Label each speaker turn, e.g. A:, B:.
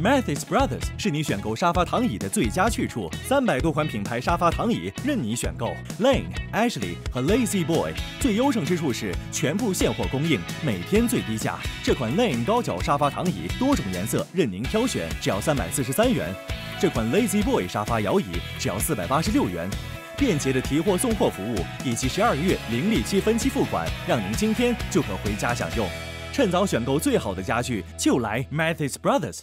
A: Mathis Brothers 是你选购沙发躺椅的最佳去处，三百多款品牌沙发躺椅任你选购。Lane、Ashley 和 Lazy Boy 最优胜之处是全部现货供应，每天最低价。这款 Lane 高脚沙发躺椅多种颜色任您挑选，只要三百四十三元。这款 Lazy Boy 沙发摇椅只要四百八十六元。便捷的提货送货服务以及十二个月零利息分期付款，让您今天就可回家享用。趁早选购最好的家具，就来 Mathis Brothers。